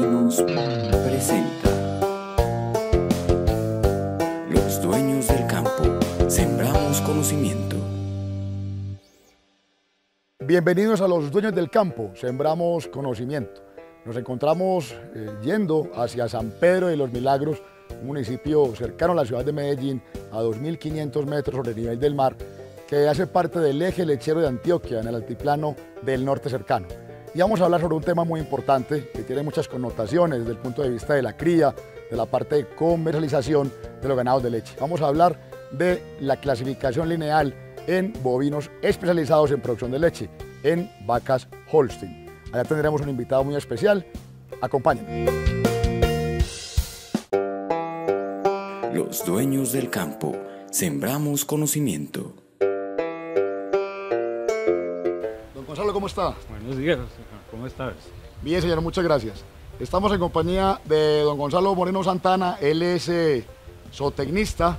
Presenta Los dueños del campo, sembramos conocimiento. Bienvenidos a los dueños del campo, sembramos conocimiento. Nos encontramos eh, yendo hacia San Pedro de los Milagros, un municipio cercano a la ciudad de Medellín, a 2.500 metros sobre el nivel del mar, que hace parte del eje lechero de Antioquia, en el altiplano del norte cercano. Y vamos a hablar sobre un tema muy importante que tiene muchas connotaciones desde el punto de vista de la cría, de la parte de comercialización de los ganados de leche. Vamos a hablar de la clasificación lineal en bovinos especializados en producción de leche, en vacas Holstein. Allá tendremos un invitado muy especial. Acompáñenme. Los dueños del campo, sembramos conocimiento. Está? Buenos días, ¿cómo estás? Bien, señor, muchas gracias. Estamos en compañía de don Gonzalo Moreno Santana, él es eh, zootecnista,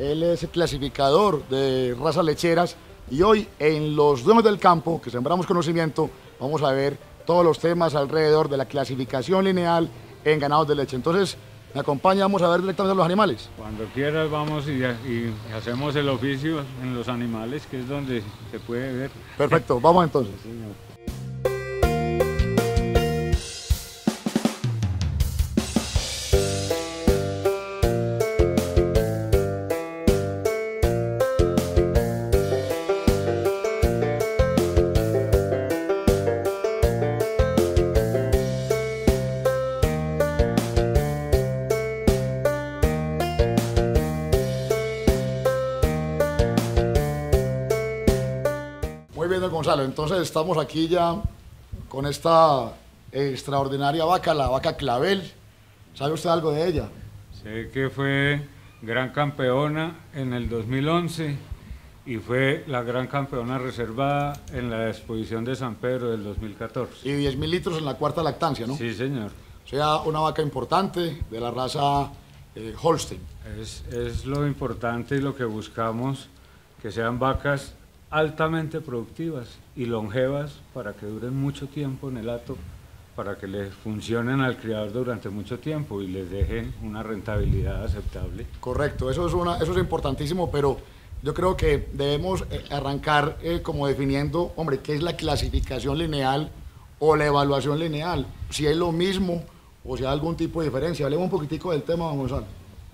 él es clasificador de razas lecheras y hoy en Los Dueños del Campo, que sembramos conocimiento, vamos a ver todos los temas alrededor de la clasificación lineal en ganados de leche. Entonces, me acompaña, vamos a ver directamente los animales. Cuando quieras vamos y, y hacemos el oficio en los animales, que es donde se puede ver. Perfecto, vamos entonces. Entonces estamos aquí ya con esta extraordinaria vaca, la vaca Clavel. ¿Sabe usted algo de ella? Sé que fue gran campeona en el 2011 y fue la gran campeona reservada en la exposición de San Pedro del 2014. Y 10 mil litros en la cuarta lactancia, ¿no? Sí, señor. O sea, una vaca importante de la raza eh, Holstein. Es, es lo importante y lo que buscamos, que sean vacas altamente productivas y longevas para que duren mucho tiempo en el hato, para que les funcionen al criador durante mucho tiempo y les dejen una rentabilidad aceptable. Correcto, eso es, una, eso es importantísimo, pero yo creo que debemos eh, arrancar eh, como definiendo, hombre, qué es la clasificación lineal o la evaluación lineal, si es lo mismo o si hay algún tipo de diferencia. Hablemos un poquitico del tema, don Gonzalo.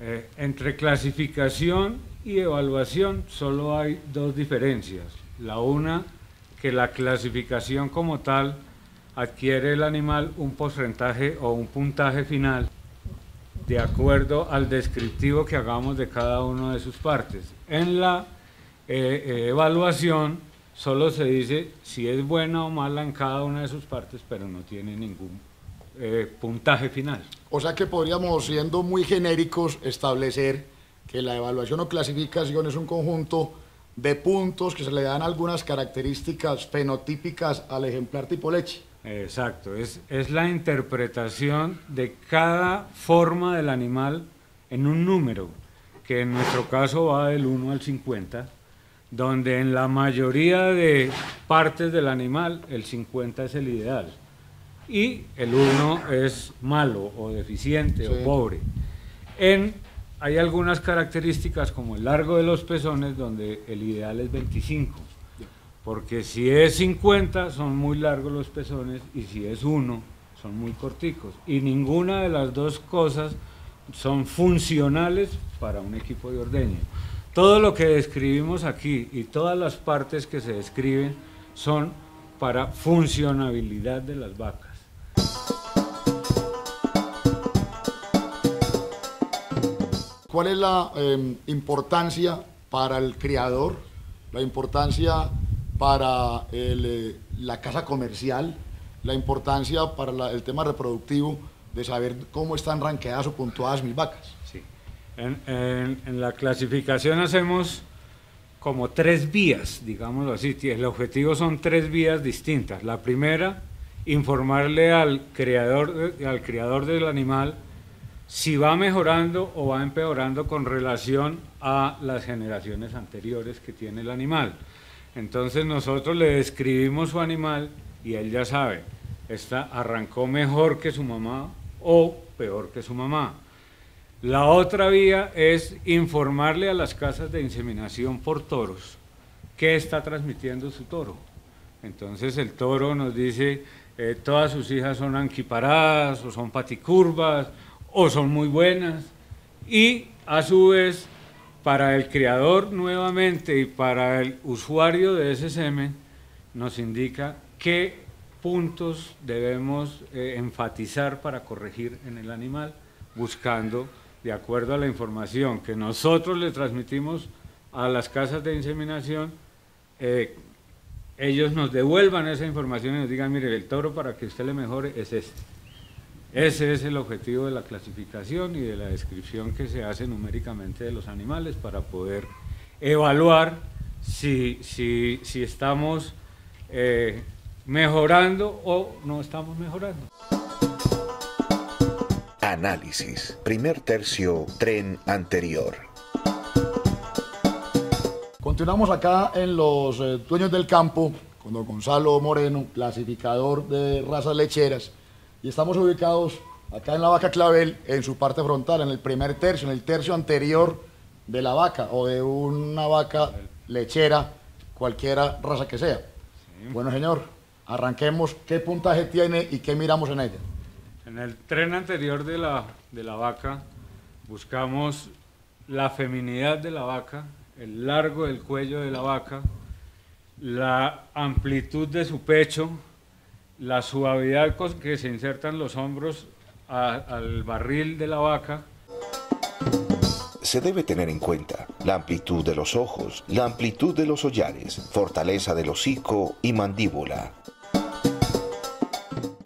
Eh, entre clasificación y evaluación solo hay dos diferencias. La una, que la clasificación como tal adquiere el animal un porcentaje o un puntaje final de acuerdo al descriptivo que hagamos de cada una de sus partes. En la eh, eh, evaluación solo se dice si es buena o mala en cada una de sus partes, pero no tiene ningún eh, puntaje final. O sea que podríamos, siendo muy genéricos, establecer que la evaluación o clasificación es un conjunto de puntos que se le dan algunas características fenotípicas al ejemplar tipo leche. Exacto, es, es la interpretación de cada forma del animal en un número, que en nuestro caso va del 1 al 50, donde en la mayoría de partes del animal el 50 es el ideal y el 1 es malo o deficiente Sí. o pobre. En, hay algunas características como el largo de los pezones donde el ideal es 25, porque si es 50 son muy largos los pezones y si es 1 son muy corticos. Y ninguna de las dos cosas son funcionales para un equipo de ordeño. Todo lo que describimos aquí y todas las partes que se describen son para funcionabilidad de las vacas. ¿Cuál es la eh, importancia para el criador, la importancia para el, eh, la casa comercial, la importancia para la- el tema reproductivo de saber cómo están ranqueadas o puntuadas mis vacas? Sí. En, en- en la clasificación hacemos como tres vías, digámoslo así. El objetivo son tres vías distintas. La primera, informarle al creador, al criador del animal si va mejorando o va empeorando con relación a las generaciones anteriores que tiene el animal. Entonces nosotros le describimos su animal y él ya sabe, esta arrancó mejor que su mamá o peor que su mamá. La otra vía es informarle a las casas de inseminación por toros qué está transmitiendo su toro. Entonces el toro nos dice, eh, todas sus hijas son anquiparadas o son paticurvas o son muy buenas. Y a su vez, para el criador nuevamente y para el usuario de ese semen, nos indica qué puntos debemos eh, enfatizar para corregir en el animal, buscando de acuerdo a la información que nosotros le transmitimos a las casas de inseminación, eh, ellos nos devuelvan esa información y nos digan, mire, el toro para que usted le mejore es este. Ese es el objetivo de la clasificación y de la descripción que se hace numéricamente de los animales para poder evaluar si, si, si estamos eh, mejorando o no estamos mejorando. Análisis. Primer tercio, tren anterior. Continuamos acá en los eh, dueños del campo con don Gonzalo Moreno, clasificador de razas lecheras. Y estamos ubicados acá en la vaca clavel, en su parte frontal, en el primer tercio, en el tercio anterior de la vaca o de una vaca lechera, cualquiera raza que sea. Bueno, señor, arranquemos. ¿Qué puntaje tiene y qué miramos en ella? En el tren anterior de la, de la vaca buscamos la feminidad de la vaca, el largo del cuello de la vaca, la amplitud de su pecho, la suavidad con que se insertan los hombros al barril de la vaca. Se debe tener en cuenta la amplitud de los ojos, la amplitud de los hollares, fortaleza del hocico y mandíbula.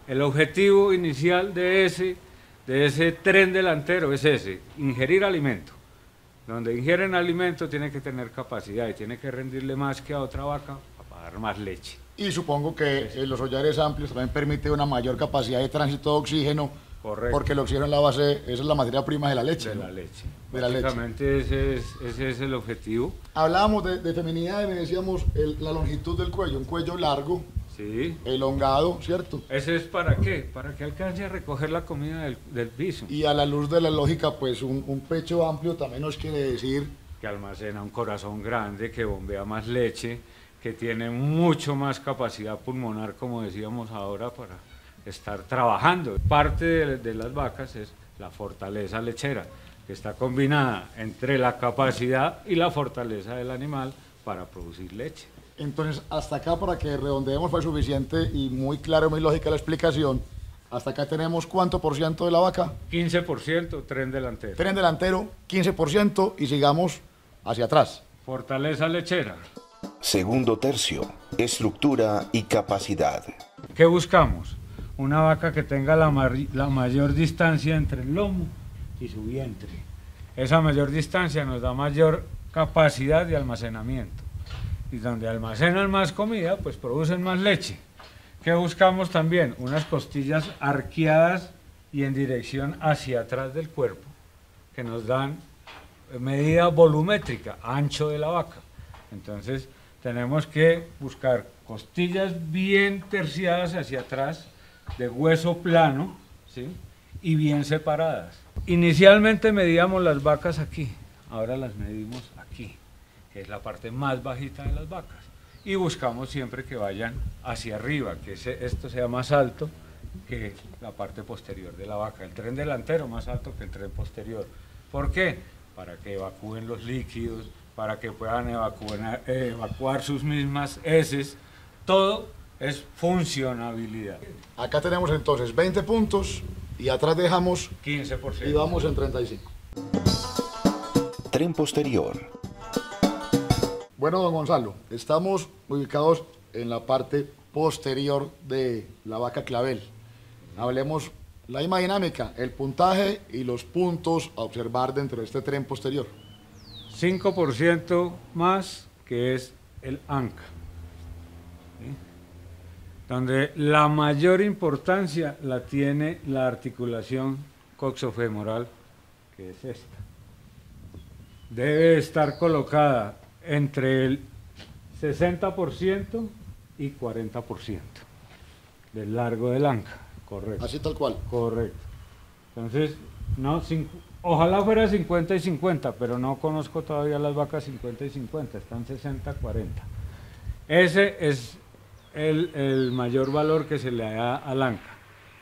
El objetivo inicial de ese, de ese tren delantero es ese, ingerir alimento. Donde ingieren alimento tiene que tener capacidad y tiene que rendirle más que a otra vaca para dar más leche. Y supongo que eh, los hollares amplios también permite una mayor capacidad de tránsito de oxígeno. Correcto. Porque el oxígeno es la base, esa es la materia prima de la leche. De ¿no? la leche. De la leche. Ese es, ese es el objetivo. Hablábamos de, de feminidad y me decíamos el- la longitud del cuello, un cuello largo, Sí. elongado, ¿cierto? ¿Ese es para qué? Para que alcance a recoger la comida del, del piso, Y a la luz de la lógica, pues un, un pecho amplio también nos quiere decir que almacena un corazón grande, que bombea más leche, que tiene mucho más capacidad pulmonar, como decíamos ahora, para estar trabajando. Parte de, de las vacas es la fortaleza lechera, que está combinada entre la capacidad y la fortaleza del animal para producir leche. Entonces, hasta acá, para que redondeemos, fue suficiente y muy claro, muy lógica la explicación. Hasta acá tenemos cuánto por ciento de la vaca. 15% tren delantero. Tren delantero, 15% y sigamos hacia atrás. Fortaleza lechera. Segundo tercio, estructura y capacidad. ¿Qué buscamos? Una vaca que tenga la, la mayor distancia entre el lomo y su vientre. Esa mayor distancia nos da mayor capacidad de almacenamiento. Y donde almacenan más comida, pues producen más leche. ¿Qué buscamos también? Unas costillas arqueadas y en dirección hacia atrás del cuerpo, que nos dan medida volumétrica, ancho de la vaca. Entonces tenemos que buscar costillas bien terciadas hacia atrás, de hueso plano, ¿sí? y bien separadas. Inicialmente medíamos las vacas aquí, ahora las medimos aquí, que es la parte más bajita de las vacas. Y buscamos siempre que vayan hacia arriba, que ese- esto sea más alto que la parte posterior de la vaca. El tren delantero más alto que el tren posterior. ¿Por qué? Para que evacúen los líquidos, para que puedan evacuar, eh, evacuar sus mismas heces. Todo es funcionabilidad. Acá tenemos entonces 20 puntos y atrás dejamos 15%. y vamos en 35. Tren posterior. Bueno, don Gonzalo, estamos ubicados en la parte posterior de la vaca clavel. Hablemos la misma dinámica, el puntaje y los puntos a observar dentro de este tren posterior. 5% más que es el ANCA, ¿sí? donde la mayor importancia la tiene la articulación coxofemoral, que es esta. Debe estar colocada entre el 60% y 40% del largo del ANCA, correcto. Así tal cual. Correcto. Entonces, no, ojalá fuera 50 y 50, pero no conozco todavía las vacas 50 y 50, están 60, 40. Ese es el, el mayor valor que se le da al anca.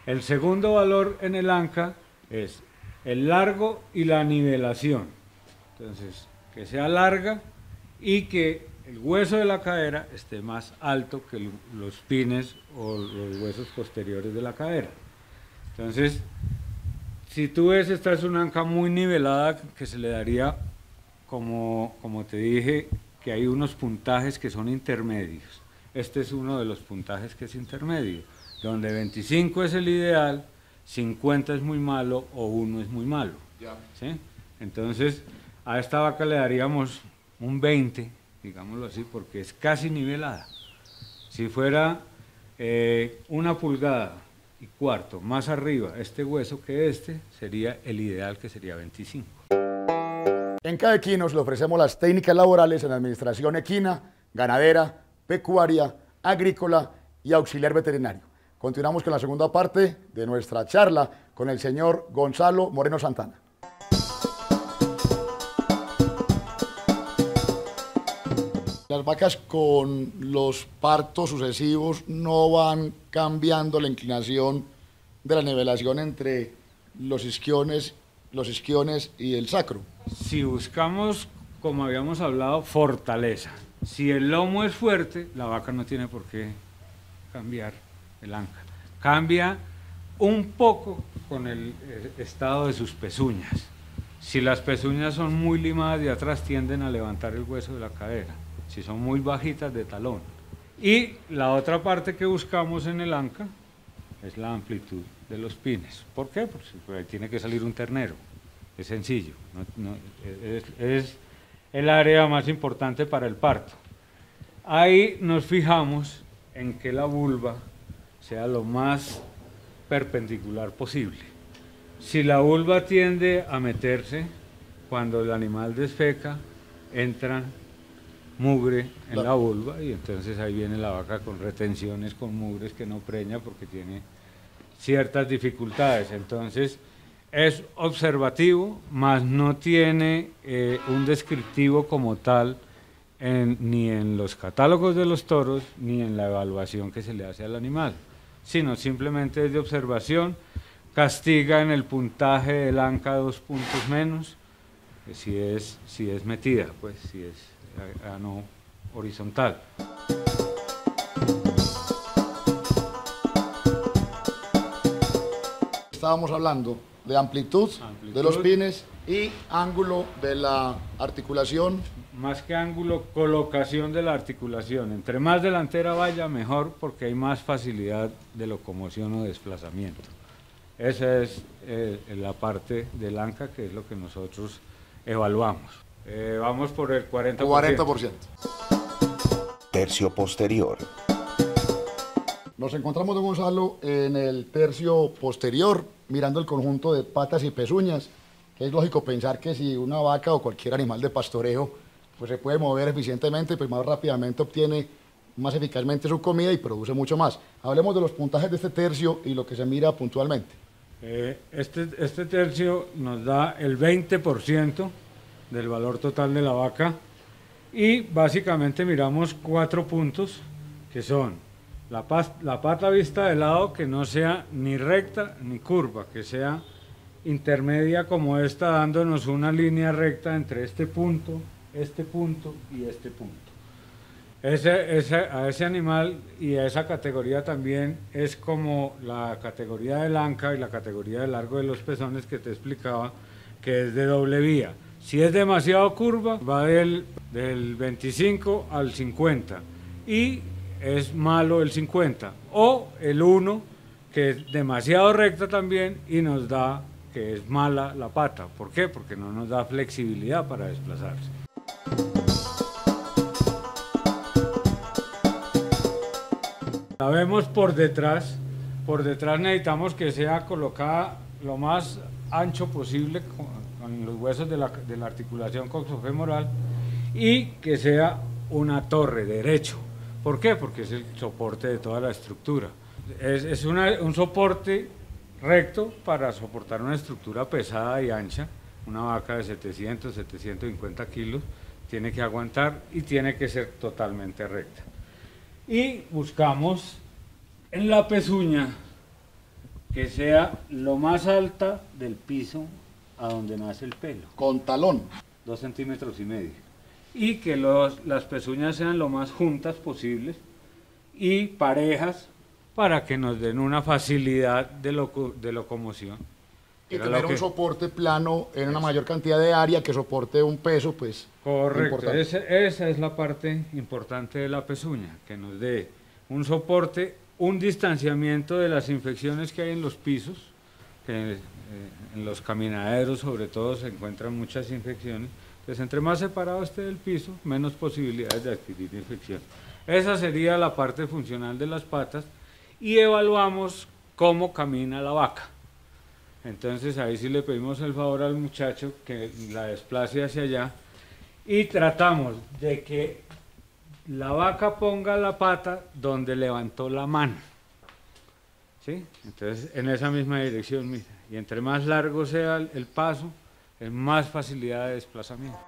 El segundo valor en el anca es el largo y la nivelación. Entonces, que sea larga y que el hueso de la cadera esté más alto que los pines o los huesos posteriores de la cadera. Entonces, si tú ves, esta es una anca muy nivelada que se le daría, como, como te dije, que hay unos puntajes que son intermedios. Este es uno de los puntajes que es intermedio, donde 25 es el ideal, 50 es muy malo o 1 es muy malo. ¿sí? Entonces, a esta vaca le daríamos un 20, digámoslo así, porque es casi nivelada. Si fuera eh, una pulgada y cuarto más arriba este hueso que este, sería el ideal que sería 25. En cada equinos le ofrecemos las técnicas laborales en administración equina, ganadera, pecuaria, agrícola y auxiliar veterinario. Continuamos con la segunda parte de nuestra charla con el señor Gonzalo Moreno Santana. Las vacas con los partos sucesivos no van cambiando la inclinación de la nivelación entre los isquiones, los isquiones y el sacro. Si buscamos, como habíamos hablado, fortaleza. Si el lomo es fuerte, la vaca no tiene por qué cambiar el anca. Cambia un poco con el eh, estado de sus pezuñas. Si las pezuñas son muy limadas de atrás, tienden a levantar el hueso de la cadera. Si son muy bajitas, de talón. Y la otra parte que buscamos en el anca es la amplitud de los pines. ¿Por qué? Porque tiene que salir un ternero. Es sencillo. es el área más importante para el parto. Ahí nos fijamos en que la vulva sea lo más perpendicular posible. Si la vulva tiende a meterse, cuando el animal desfeca, entra mugre en la vulva y entonces ahí viene la vaca con retenciones, con mugres que no preña porque tiene ciertas dificultades. Entonces es observativo, mas no tiene eh, un descriptivo como tal ni en los catálogos de los toros ni en la evaluación que se le hace al animal, sino simplemente es de observación, castiga en el puntaje del anca dos puntos menos, si es, si es metida, pues si es no horizontal. Estábamos hablando de amplitud, de los pines y ángulo de la articulación más que ángulo, colocación de la articulación. Entre más delantera vaya, mejor porque hay más facilidad de locomoción o desplazamiento. Esa es eh, la parte del anca que es lo que nosotros evaluamos. Eh, vamos por el 40%. 40%. Tercio posterior. Nos encontramos, don Gonzalo, en el tercio posterior, mirando el conjunto de patas y pezuñas, es lógico pensar que si una vaca o cualquier animal de pastoreo pues se puede mover eficientemente, pues más rápidamente obtiene más eficazmente su comida y produce mucho más. Hablemos de los puntajes de este tercio y lo que se mira puntualmente. Eh, este, este tercio nos da el 20% del valor total de la vaca y básicamente miramos cuatro puntos que son la, la pata vista de lado que no sea ni recta ni curva, que sea intermedia como esta dándonos una línea recta entre este punto este punto y este punto. Ese, ese, a ese animal y a esa categoría también es como la categoría del anca y la categoría de largo de los pezones que te explicaba, que es de doble vía. Si es demasiado curva, va del, del 25 al 50 y es malo el 50. O el 1, que es demasiado recta también y nos da que es mala la pata. ¿Por qué? Porque no nos da flexibilidad para desplazarse. La vemos por detrás. Por detrás necesitamos que sea colocada lo más ancho posible con, los huesos de la, de la articulación coxofemoral y que sea una torre derecho. ¿Por qué? Porque es el soporte de toda la estructura. Es, es un soporte recto para soportar una estructura pesada y ancha. Una vaca de 700, 750 kilos tiene que aguantar y tiene que ser totalmente recta. Y buscamos en la pezuña que sea lo más alta del piso a donde nace el pelo. Con talón. Dos centímetros y medio. Y que los, las pezuñas sean lo más juntas posibles y parejas para que nos den una facilidad de, de locomoción. Y tener un soporte plano en una mayor cantidad de área que soporte un peso, pues. Correcto, esa, esa es la parte importante de la pezuña, que nos dé un soporte, un distanciamiento de las infecciones que hay en los pisos, que en los caminaderos sobre todo se encuentran muchas infecciones. Entonces, entre más separado esté del piso, menos posibilidades de adquirir infección. Esa sería la parte funcional de las patas y evaluamos cómo camina la vaca. Entonces ahí sí le pedimos el favor al muchacho que la desplace hacia allá y tratamos de que la vaca ponga la pata donde levantó la mano. ¿Sí? Entonces en esa misma dirección, mira. Y entre más largo sea el paso, es más facilidad de desplazamiento.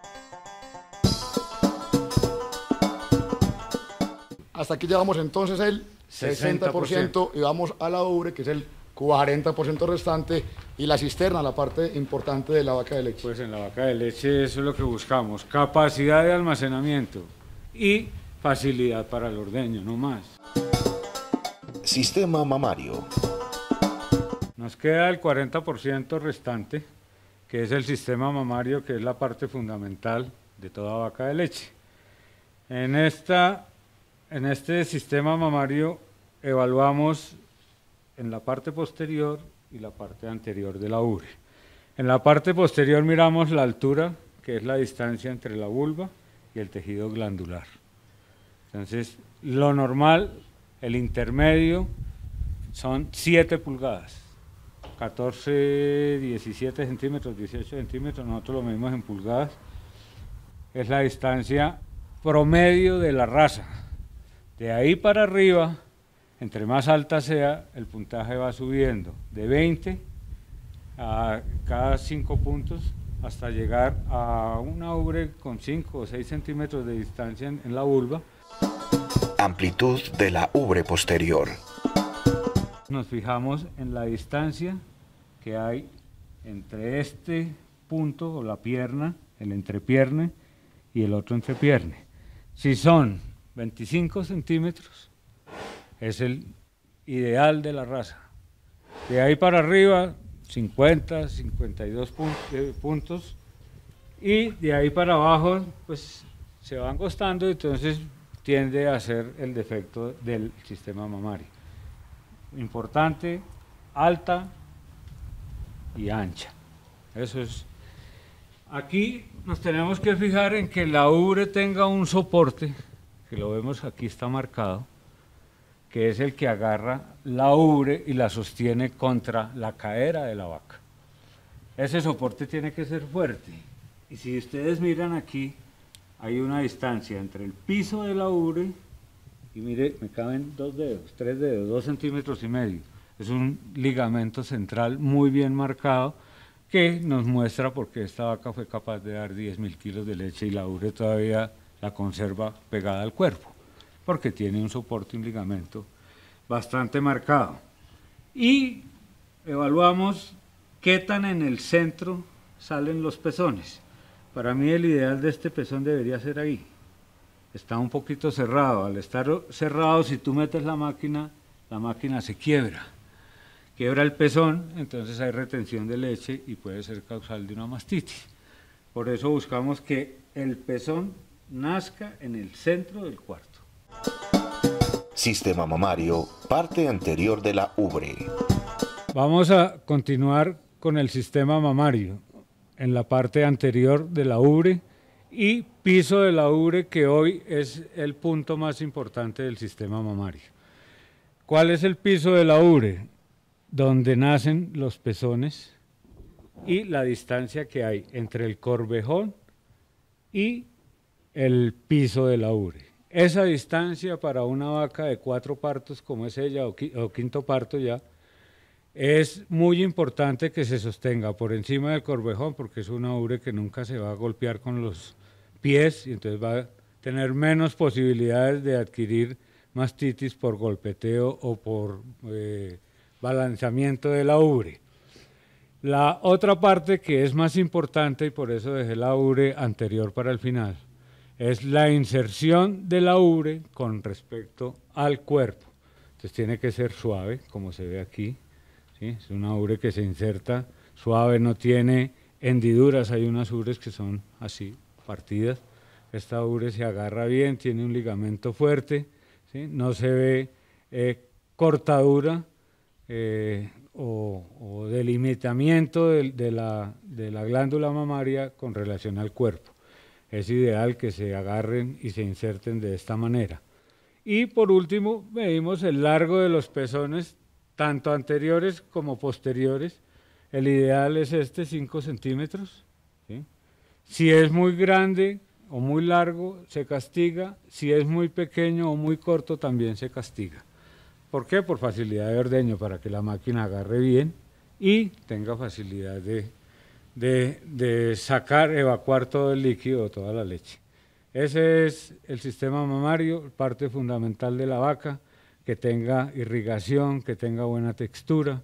Hasta aquí llevamos entonces el 60%, y vamos a la ubre, que es el 40% restante, y la cisterna, la parte importante de la vaca de leche. Pues en la vaca de leche eso es lo que buscamos, capacidad de almacenamiento y facilidad para el ordeño, no más. Sistema mamario. Nos queda el 40% restante, que es el sistema mamario, que es la parte fundamental de toda vaca de leche. En esta en este sistema mamario evaluamos en la parte posterior y la parte anterior de la ubre. En la parte posterior miramos la altura, que es la distancia entre la vulva y el tejido glandular. Entonces, lo normal, el intermedio, son 7 pulgadas, 14, 17 centímetros, 18 centímetros, nosotros lo medimos en pulgadas. Es la distancia promedio de la raza. De ahí para arriba, entre más alta sea, el puntaje va subiendo de 20 a cada 5 puntos hasta llegar a una ubre con 5 o 6 centímetros de distancia en, en la vulva. Amplitud de la ubre posterior. Nos fijamos en la distancia que hay entre este punto o la pierna, el entrepierne y el otro entrepierne. Si son 25 centímetros es el ideal de la raza. De ahí para arriba, 50, 52 eh, puntos. Y de ahí para abajo, pues se van costando, entonces tiende a ser el defecto del sistema mamario. Importante, alta y ancha. Eso es. Aquí nos tenemos que fijar en que la ubre tenga un soporte que lo vemos aquí está marcado, que es el que agarra la ubre y la sostiene contra la cadera de la vaca. Ese soporte tiene que ser fuerte. Y si ustedes miran aquí, hay una distancia entre el piso de la ubre y mire, me caben dos dedos, tres dedos, dos centímetros y medio. Es un ligamento central muy bien marcado que nos muestra por qué esta vaca fue capaz de dar 10 mil kilos de leche y la ubre todavía la conserva pegada al cuerpo, porque tiene un soporte, un ligamento bastante marcado. Y evaluamos qué tan en el centro salen los pezones. Para mí el ideal de este pezón debería ser ahí. Está un poquito cerrado. Al estar cerrado, si tú metes la máquina, la máquina se quiebra. Quiebra el pezón, entonces hay retención de leche y puede ser causal de una mastitis. Por eso buscamos que el pezón nazca en el centro del cuarto. Sistema mamario, parte anterior de la ubre. Vamos a continuar con el sistema mamario en la parte anterior de la ubre y piso de la ubre que hoy es el punto más importante del sistema mamario. ¿Cuál es el piso de la ubre? Donde nacen los pezones y la distancia que hay entre el corvejón y el piso de la. Esa distancia para una vaca de cuatro partos como es ella o, quinto parto ya es muy importante que se sostenga por encima del corvejón porque es una ubre que nunca se va a golpear con los pies y entonces va a tener menos posibilidades de adquirir mastitis por golpeteo o por eh, balanceamiento de la ubre. La otra parte que es más importante y por eso dejé la ubre anterior para el final es la inserción de la ubre con respecto al cuerpo. Entonces tiene que ser suave, como se ve aquí. Es una ubre que se inserta suave, no tiene hendiduras. Hay unas ubres que son así, partidas. Esta ubre se agarra bien, tiene un ligamento fuerte, no se ve eh, cortadura eh, o, delimitamiento de, la, glándula mamaria con relación al cuerpo. Es ideal que se agarren y se inserten de esta manera. Y por último, medimos el largo de los pezones, tanto anteriores como posteriores. El ideal es este, 5 centímetros. Si es muy grande o muy largo, se castiga. Si es muy pequeño o muy corto, también se castiga. ¿Por qué? Por facilidad de ordeño, para que la máquina agarre bien y tenga facilidad de, sacar, evacuar todo el líquido, toda la leche. Ese es el sistema mamario, parte fundamental de la vaca, que tenga irrigación, que tenga buena textura.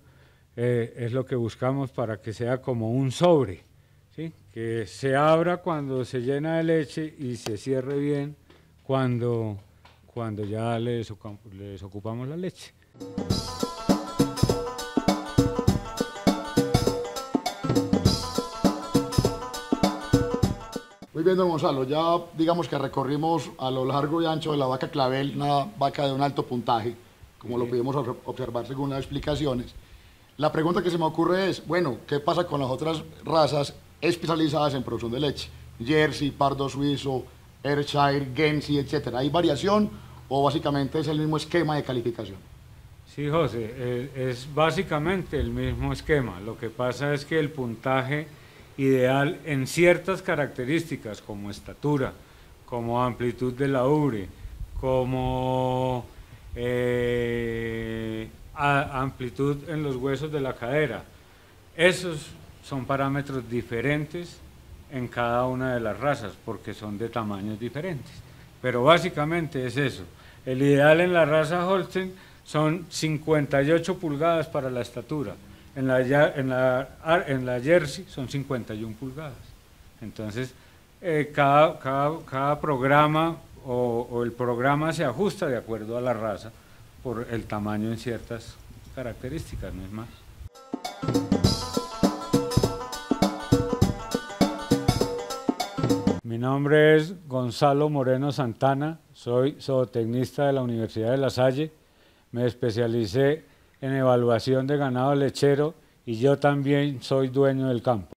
Eh, es lo que buscamos para que sea como un sobre, que se abra cuando se llena de leche y se cierre bien cuando cuando ya les, ocupamos la leche. Muy bien, don Gonzalo, ya digamos que recorrimos a lo largo y ancho de la vaca clavel, una vaca de un alto puntaje, como lo pudimos observar según las explicaciones. La pregunta que se me ocurre es, bueno, ¿qué pasa con las otras razas especializadas en producción de leche? Jersey, Pardo Suizo, Ayrshire, Guernsey, etcétera. ¿Hay variación o básicamente es el mismo esquema de calificación? Sí, José, eh, es básicamente el mismo esquema. Lo que pasa es que el puntaje ideal en ciertas características como estatura, como amplitud de la ubre, como eh, amplitud en los huesos de la cadera, esos son parámetros diferentes en cada una de las razas porque son de tamaños diferentes. Pero básicamente es eso. El ideal en la raza Holstein son 58 pulgadas para la estatura. En la, en la, en la Jersey son 51 pulgadas. Entonces, eh, cada, cada, programa o, o, el programa se ajusta de acuerdo a la raza por el tamaño en ciertas características, no es más. Mi nombre es Gonzalo Moreno Santana, soy zootecnista de la Universidad de La Salle, me especialicé en evaluación de ganado lechero y yo también soy dueño del campo.